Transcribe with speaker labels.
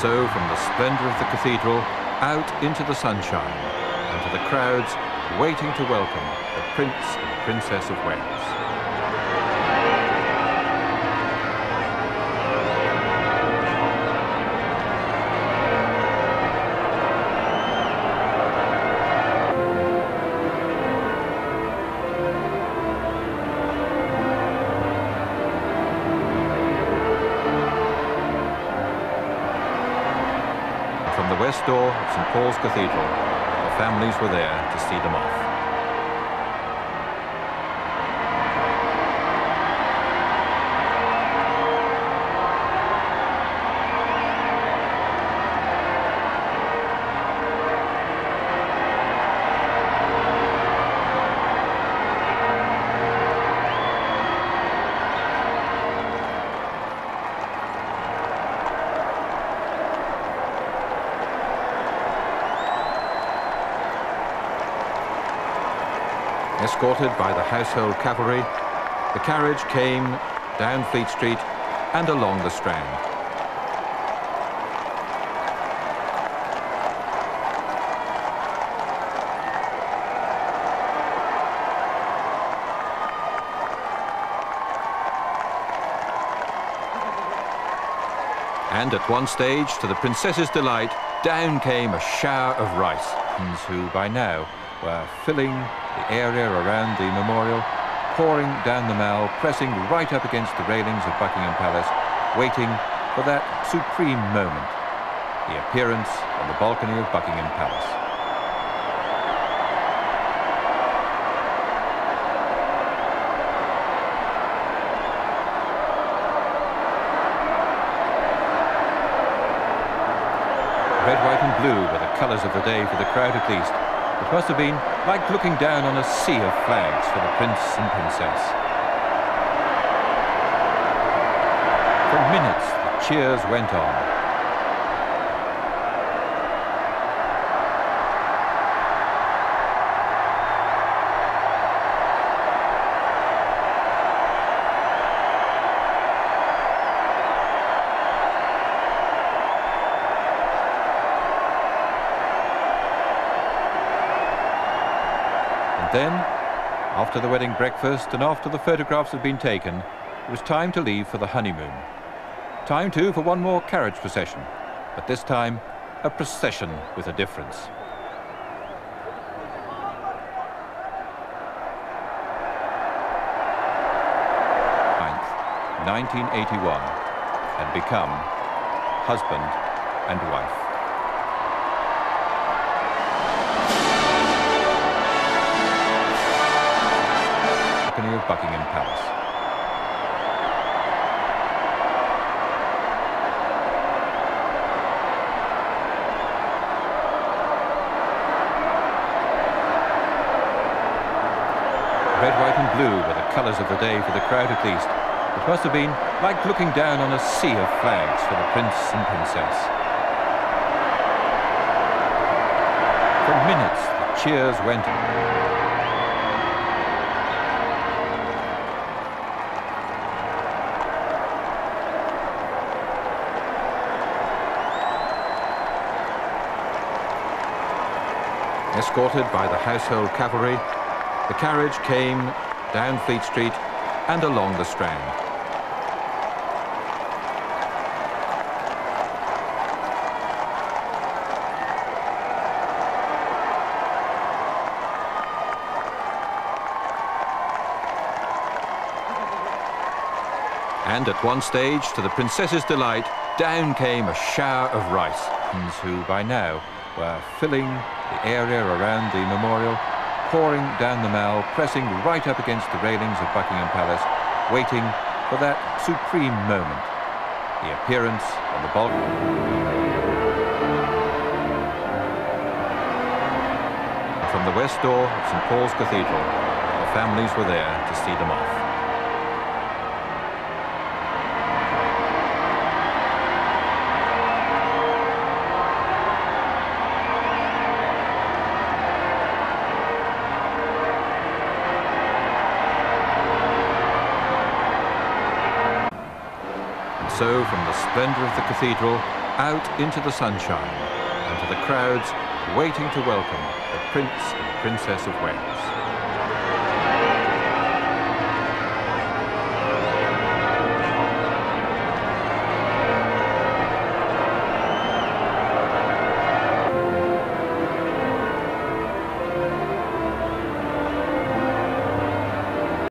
Speaker 1: so from the splendour of the cathedral out into the sunshine and to the crowds waiting to welcome the Prince and Princess of Wales. West door of St Paul's Cathedral, the families were there to see them off. Escorted by the household cavalry, the carriage came down Fleet Street and along the Strand. And at one stage, to the princess's delight, down came a shower of rice, who by now were filling the area around the memorial, pouring down the Mall, pressing right up against the railings of Buckingham Palace, waiting for that supreme moment, the appearance on the balcony of Buckingham Palace. Red, white and blue were the colours of the day for the crowd at least. It must have been like looking down on a sea of flags for the prince and princess. For minutes, the cheers went on. Then, after the wedding breakfast and after the photographs had been taken, it was time to leave for the honeymoon. Time, too, for one more carriage procession, but this time a procession with a difference. 1981 and become husband and wife. Red, white and blue were the colours of the day for the crowd at least. It must have been like looking down on a sea of flags for the prince and princess. For minutes, the cheers went on. Escorted by the household cavalry, the carriage came down Fleet Street and along the Strand. And at one stage, to the princess's delight, down came a shower of rice, who by now were filling the area around the memorial, pouring down the Mall, pressing right up against the railings of Buckingham Palace, waiting for that supreme moment, the appearance on the balcony. From the west door of St Paul's Cathedral, the families were there to see them off. So from the splendour of the cathedral out into the sunshine and to the crowds waiting to welcome the Prince and Princess of Wales.